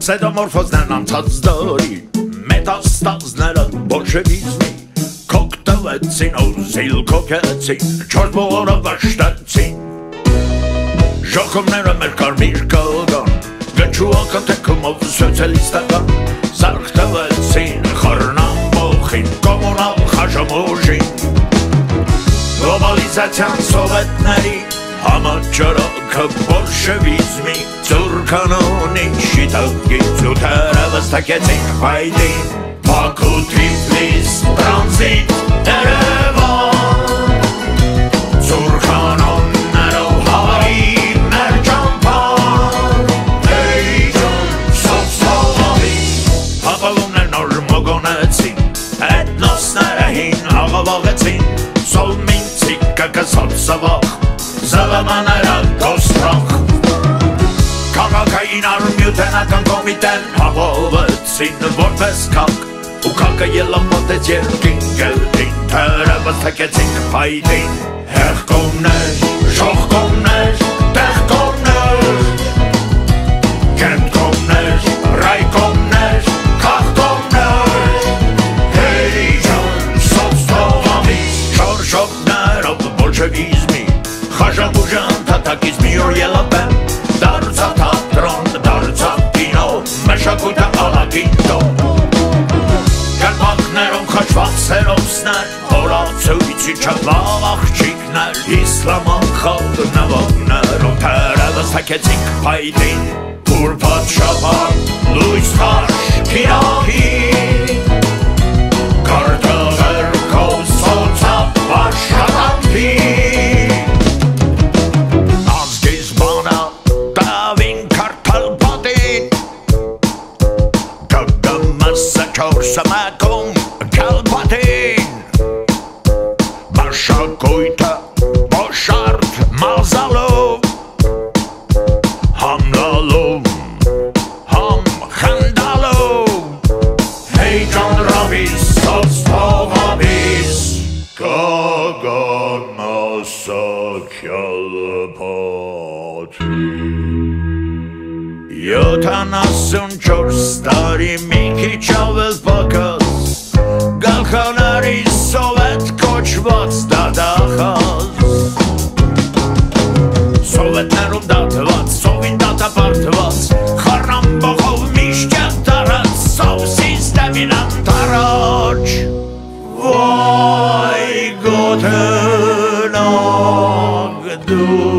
Պսեդոմորֆոզներն անցած դարի Մետաստազները բոլշևիզմի Կոկտվեցին ու զիլ կոկեցին Չորդ բոլորը վշտեցին Ժողումները մեր կարմիր կողան Գչուական թեքումով սոցիալիստական բոխին Խաժամուժին Գլոբալիզացիան սովետների Համաճարակը բոլշևիզմի Ծուր կանոնի շիտակից ու թերավստակեցին հայդին Բաքու Թիֆլիս տրանզիտ Երևան Աղավաղեցին Սոլմինցի կկսոտ սվախ Զավամաներա գոստրախ Քաղաքային արմյութենական կոմիտեն հավովեցին որպես կակ ու կակը ելամոտեց երկին գելտին թերևս թեկեցին պայդին հեղկոմներ, խալդ նվողներում Թերևս թակեցինք պայդին Պուրպատ շապար, լույս խաշ, կիրահի Կարտղեր կով սոցապ աշխատանքի Ազգիզմանը տավին կարդալ պատին Կգմսը չորսը մակում կալպատին Մաշակույթը Sakhalapati Yotanasun Chorstari Miki Chavel Bakas Galhanari Sovet Kochvats Dadahas Sovetna რომ დათვაც, სოვინ დათაპართვაც ხარ რამბოხოვ მიშჭად დარაც, სავსის დამინამ do.